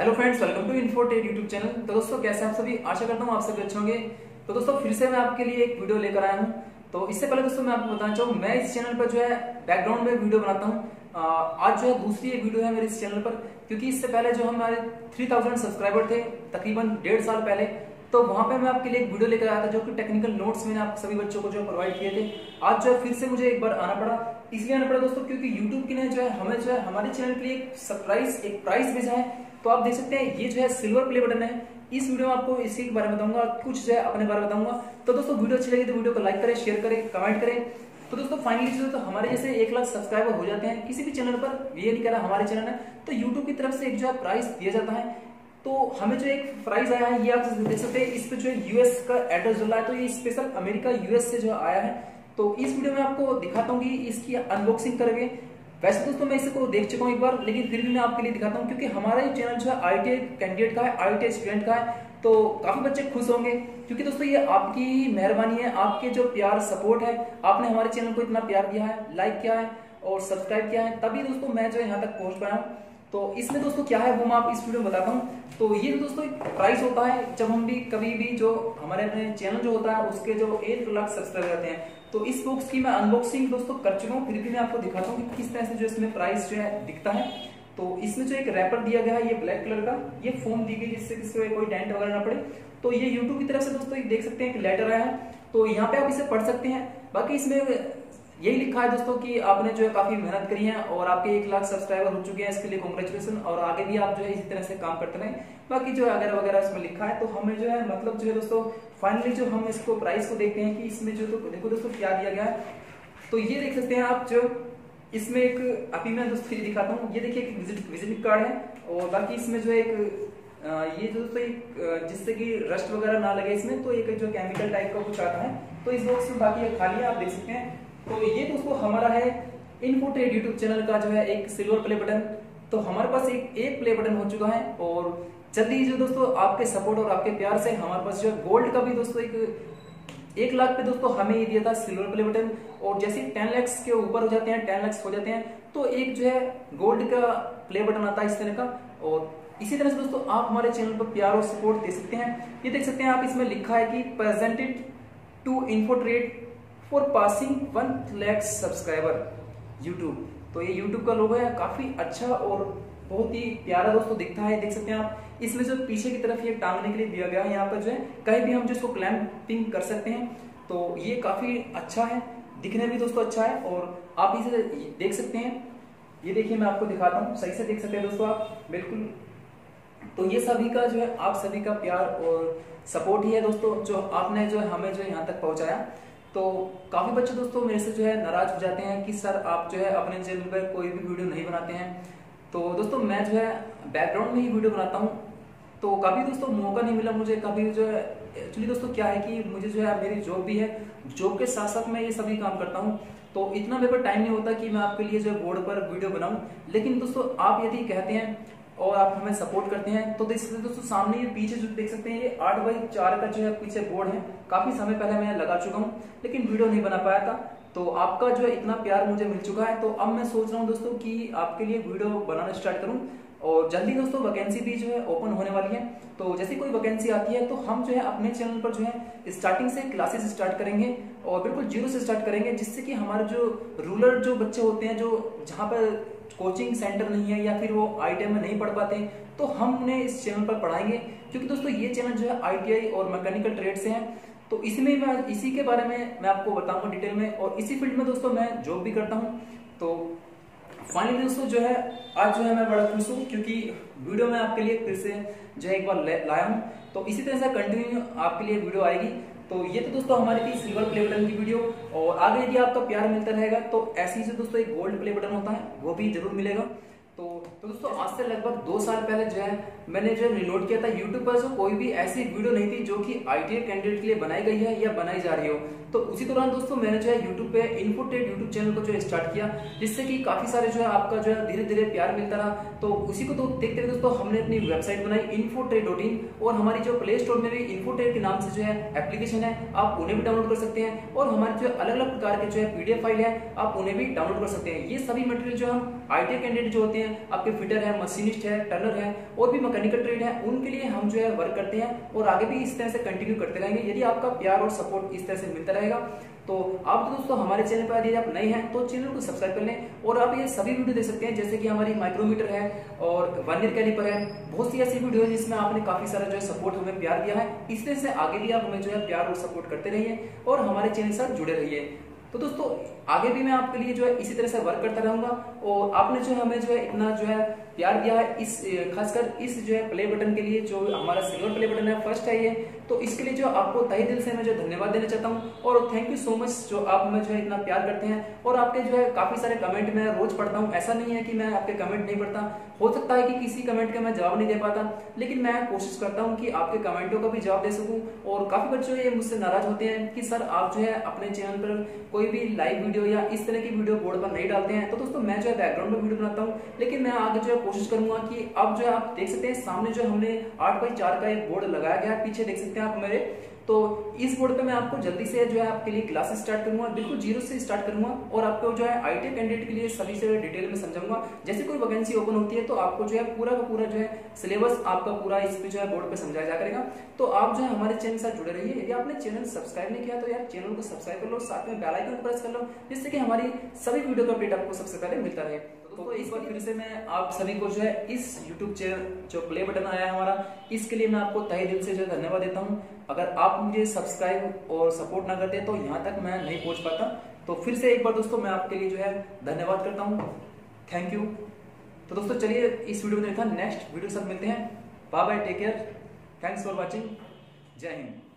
Hello friends welcome to इन्फोटेड YouTube channel तो दोस्तों, कैसे आप सभी? आशा करता हूँ आप सभी अच्छे होंगे। तो दोस्तों, फिर से मैं आपके लिए एक वीडियो लेकर आया हूँ। तो इससे पहले दोस्तों, मैं आपको बताना चाहूँ, मैं इस चैनल पर जो है बैकग्राउंड में वीडियो बनाता हूँ। आज जो है दूसरी एक वीडियो है मेरे इस चैनल पर, क्योंकि इससे पहले जो हमारे थ्री सब्सक्राइबर थे, तकरीबन डेढ़ साल पहले तो वहाँ पे मैं आपके लिए एक वीडियो लेकर आया था जो कि टेक्निकल नोट्स मैंने आप सभी बच्चों को जो प्रोवाइड किए थे। आज जो है फिर से मुझे एक बार आना पड़ा। इसलिए आना पड़ा दोस्तों, क्योंकि यूट्यूब की ने जो है, हमें जो है, हमारे चैनल के लिए एक सरप्राइज़ एक प्राइस भेजा है। तो आप देख सकते हैं, ये जो है सिल्वर प्ले बटन है। इस वीडियो में आपको इसी के बारे में बताऊँगा, कुछ जो है अपने बारे में बताऊँगा। तो दोस्तों वीडियो अच्छी लगी तो वीडियो को लाइक करें शेयर करें कमेंट करें। तो दोस्तों फाइनली तो हमारे जैसे एक लाख सब्सक्राइबर हो जाते हैं किसी भी चैनल पर। ये नहीं कह रहा हमारे चैनल है। तो यूट्यूब की तरफ़ से एक जो है प्राइस दिया जाता है। तो हमें जो एक प्राइस आया है, ये आप देख सकते हैं, इस पे जो है यूएस का एड्रेस जो है तो ये स्पेशल अमेरिका यूएस से जो आया है। तो इस वीडियो में आपको दिखाता हूँ कि इसकी अनबॉक्सिंग करेंगे। वैसे दोस्तों, मैं इसको देख चुका हूँ एक बार, लेकिन फिर भी मैं आपके लिए दिखाता हूँ, क्योंकि हमारा ये चैनल जो है आई कैंडिडेट का है आई स्टूडेंट का है। तो काफ़ी बच्चे खुश होंगे, क्योंकि दोस्तों, ये आपकी मेहरबानी है, आपके जो प्यार सपोर्ट है, आपने हमारे चैनल को इतना प्यार दिया है लाइक किया है और सब्सक्राइब किया है, तभी दोस्तों मैं जो यहाँ तक पहुँच पाया हूँ। तो इसमें दोस्तों क्या है वो मैं आप इस वीडियो में बताता हूँ। तो ये दोस्तों एक प्राइस होता है, जब हम भी कभी भी जो हमारे अपने चैनल जो होता है, उसके जो एक लाख सब्सक्राइबर रहते हैं तो इस बॉक्स की मैं अनबॉक्सिंग दोस्तों कर चुका हूँ, फिर भी मैं आपको दिखाता हूँ कि किस तरह से जो इसमें प्राइस जो है दिखता है। तो इसमें जो एक रैपर दिया गया है, ये ब्लैक कलर का, ये फोम दी गई जिससे किसी कोई डेंट वगैरह ना पड़े। तो ये यूट्यूब की तरफ़ से दोस्तों देख सकते हैं, एक लेटर आया है। तो यहाँ पे आप इसे पढ़ सकते हैं। बाकी इसमें यही लिखा है दोस्तों कि आपने जो है काफ़ी मेहनत करी है और आपके एक लाख सब्सक्राइबर हो चुके हैं, इसके लिए कॉन्ग्रेचुलेसन और आगे भी आप जो है इसी तरह से काम करते रहें। बाकी जो है अगर वगैरह इसमें लिखा है तो हमें जो है मतलब जो है दोस्तों फाइनली जो हम इसको प्राइस को देखते हैं कि इसमें जो तो देखो दोस्तों क्या दिया गया है। तो ये देख सकते हैं आप जो इसमें एक, अभी मैं दोस्तों ये दिखाता हूँ, ये देखिए विज़िट विजिटिंग कार्ड है और बाकी इसमें जो है एक ये जो दोस्तों एक जिससे कि रस्ट वगैरह ना लगे इसमें तो एक जो केमिकल टाइप का कुछ आता है। तो इस बॉक्स में बाकी खाली है, आप देख सकते हैं। तो ये दोस्तों हमारा है इनपुटेड यूट्यूब चैनल का जो है एक सिल्वर प्ले बटन तो हमारे पास एक एक प्ले बटन हो चुका है और जल्दी जो दोस्तों आपके सपोर्ट और आपके प्यार से हमारे पास जो है गोल्ड का भी दोस्तों एक एक लाख पे दोस्तों हमें ये दिया था सिल्वर प्ले बटन और जैसे टेन लैक्स के ऊपर हो जाते हैं टेन लैक्स हो जाते हैं तो एक जो है गोल्ड का प्ले बटन आता है इस तरह का। और इसी तरह से दोस्तों आप हमारे चैनल पर प्यार और सपोर्ट दे सकते हैं। ये देख सकते हैं आप, इसमें लिखा है कि presented to Infotrade for passing one lakhs subscriber YouTube. तो ये यूट्यूब का लोगो है, काफ़ी अच्छा और बहुत ही प्यारा दोस्तों दिखता है, देख सकते हैं आप। इसमें जो पीछे की तरफ़ ये टांगने के लिए दिया गया है, यहाँ पर जो है, कहीं भी हम जो इसको क्लैंपिंग कर सकते हैं तो ये काफ़ी अच्छा है, दिखने भी दोस्तों अच्छा है और आप इसे देख सकते हैं। ये देखिए मैं आपको दिखाता हूँ, सही से देख सकते हैं दोस्तों आप, बिल्कुल। तो ये सभी का जो है, आप सभी का प्यार और सपोर्ट ही है दोस्तों, जो आपने जो है, हमें जो है यहाँ तक पहुँचाया। तो काफ़ी बच्चे दोस्तों मेरे से जो है नाराज़ हो जाते हैं कि सर आप जो है अपने चैनल पर कोई भी वीडियो नहीं बनाते हैं। तो दोस्तों मैं जो है बैकग्राउंड में ही वीडियो बनाता हूँ। तो कभी दोस्तों मौका नहीं मिला मुझे, कभी जो है एक्चुअली दोस्तों क्या है कि मुझे जो है मेरी जॉब भी है जॉब के साथ साथ मैं ये सभी काम करता हूँ। तो इतना मेरे पर टाइम नहीं होता कि मैं आपके लिए जो है बोर्ड पर वीडियो बनाऊँ। लेकिन दोस्तों आप यदि कहते हैं और आप हमें सपोर्ट करते हैं तो देख सकते हैं दोस्तों, सामने ये पीछे जो देख सकते हैं, ये आठ बाई चार का जो है पीछे बोर्ड है। काफ़ी समय पहले मैं लगा चुका हूँ, लेकिन वीडियो नहीं बना पाया था। तो आपका जो है इतना प्यार मुझे मिल चुका है तो अब मैं सोच रहा हूँ दोस्तों कि आपके लिए वीडियो बनाना स्टार्ट करूँ। और जल्दी दोस्तों वैकेंसी भी जो है ओपन होने वाली है। तो जैसे कोई वैकेंसी आती है तो हम जो है अपने चैनल पर जो है स्टार्टिंग से क्लासेस स्टार्ट करेंगे और बिल्कुल ज़ीरो से स्टार्ट करेंगे, जिससे कि हमारे जो रूरल जो बच्चे होते हैं, जो जहाँ पर कोचिंग सेंटर नहीं है या फिर वो आई में नहीं पढ़ पाते तो हम उन्हें इस चैनल पर पढ़ाएँगे। क्योंकि दोस्तों, ये चैनल जो है आईटीआई और मैकेनिकल ट्रेड से है। तो इसमें मैं, इसी के बारे में मैं आपको बताऊँगा डिटेल में। और इसी फ़ील्ड में दोस्तों, मैं जॉब भी करता हूँ। तो फाइनली दोस्तों, जो है, आज जो है मैं बड़ा खुश हूँ, क्योंकि वीडियो में आपके लिए फिर से जो है एक बार लाया हूँ। तो इसी तरह से कंटिन्यू आपके लिए वीडियो आएगी। तो ये तो दोस्तों हमारी थी सिल्वर प्ले बटन की वीडियो और आगे यदि आपका प्यार मिलता रहेगा तो ऐसे ही से दोस्तों एक गोल्ड प्ले बटन होता है वो भी ज़रूर मिलेगा। तो, तो दोस्तों, आज से लगभग दो साल पहले जो है, मैंने जो रिलोड किया था यूट्यूब पर कोई भी ऐसी वीडियो नहीं थी जो कि आईटीआई कैंडिडेट के लिए बनाई गई है या बनाई जा रही हो। तो उसी दौरान दोस्तों, मैंने जो है यूट्यूब पे इनपुटेड यूट्यूब चैनल को जो है स्टार्ट किया, जिससे कि काफ़ी सारे जो है आपका जो है धीरे धीरे प्यार मिलता रहा। तो उसी को तो देखते हुए दोस्तों, हमने अपनी वेबसाइट बनाई इन्फोटेड डॉट इन और हमारी जो प्ले स्टोर में भी इन्फोटेड के नाम से जो है एप्लीकेशन है, आप उन्हें भी डाउनलोड कर सकते हैं, और हमारे जो अलग अलग प्रकार के जो है पीडीएफ फ़ाइल है, आप उन्हें भी डाउनलोड कर सकते हैं। ये सभी मटेरियल जो हम आई कैंडिडेट जो होते हैं आपके फिटर है मशीनिस्ट है टर्नर है, और भी मैकेनिकल ट्रेड है, उनके लिए हम जो है वर्क करते हैं और आगे भी इस तरह से कंटिन्यू करते रहेंगे। यदि आपका प्यार और सपोर्ट इस तरह से मिलता रहेगा तो आप तो दोस्तों हमारे चैनल पर यदि आप नए हैं तो चैनल को सब्सक्राइब कर लें और आप ये सभी वीडियो देख सकते हैं, जैसे कि हमारी माइक्रोमीटर है और वन ईयर कैलिपर है। बहुत सी ऐसी वीडियो है जिसमें आपने काफ़ी सारा जो है सपोर्ट हमें प्यार दिया है। इस तरह से आगे भी आप हमें जो है प्यार और सपोर्ट करते रहिए और हमारे चैनल से जुड़े रहिए। तो दोस्तों, आगे भी मैं आपके लिए जो है इसी तरह से वर्क करता रहूँगा और आपने जो हमें जो है इतना जो है प्यार दिया है। इस खासकर इस जो है प्ले बटन के लिए जो हमारा सिल्वर प्ले बटन है फ़र्स्ट है ये। तो इसके लिए जो आपको तही दिल से मैं जो धन्यवाद देना चाहता हूँ और थैंक यू सो मच जो आप हमें जो है इतना प्यार करते हैं। और आपके जो है काफ़ी सारे कमेंट मैं रोज पढ़ता हूँ। ऐसा नहीं है कि मैं आपके कमेंट नहीं पढ़ता। हो सकता है कि किसी कमेंट का मैं जवाब नहीं दे पाता, लेकिन मैं कोशिश करता हूँ कि आपके कमेंटों का भी जवाब दे सकूँ। और काफ़ी बच्चे ये मुझसे नाराज़ होते हैं कि, सर, आप जो है अपने चैनल पर कोई भी लाइव वीडियो या इस तरह की वीडियो बोर्ड पर नहीं डालते हैं। तो दोस्तों, मैं जो है बैकग्राउंड में वीडियो बनाता हूँ, लेकिन मैं आगे जो है कोशिश करूँगा कि अब जो है आप देख सकते हैं, सामने जो हमने आठ बाई चार का एक बोर्ड लगाया गया है, पीछे देख सकते हैं आप मेरे। तो इस बोर्ड पे मैं आपको जल्दी से जो है आपके लिए क्लासेस स्टार्ट करूँगा, बिल्कुल ज़ीरो से स्टार्ट करूँगा और आपको जो है आईटी कैंडिडेट के लिए सभी से डिटेल में समझाऊँगा। जैसे कोई वैकेंसी ओपन होती है तो आपको जो है पूरा का पूरा जो है सिलेबस आपका पूरा इस पे जो है बोर्ड पे समझाया जा करेगा। तो आप जो है हमारे चैनल से जुड़े रहिए। यदि आपने चैनल सब्सक्राइब नहीं किया तो यार चैनल को सब्सक्राइब कर लो, साथ में बेल आइकन प्रेस कर लो, जिससे कि हमारी सभी वीडियो का अपडेट आपको सबसे पहले मिलता रहे। तो इस बार फिर से मैं आप सभी को जो है इस YouTube चैनल जो प्ले बटन आया है हमारा इसके लिए मैं आपको तहे दिल से जो धन्यवाद देता हूँ। अगर आप मुझे सब्सक्राइब और सपोर्ट ना करते तो यहाँ तक मैं नहीं पहुँच पाता। तो फिर से एक बार दोस्तों मैं आपके लिए जो है धन्यवाद करता हूँ। थैंक यू तो दोस्तों चलिए इस वीडियो में देखा नेक्स्ट वीडियो सब मिलते हैं। Bye bye take care thanks for watching जय हिंद।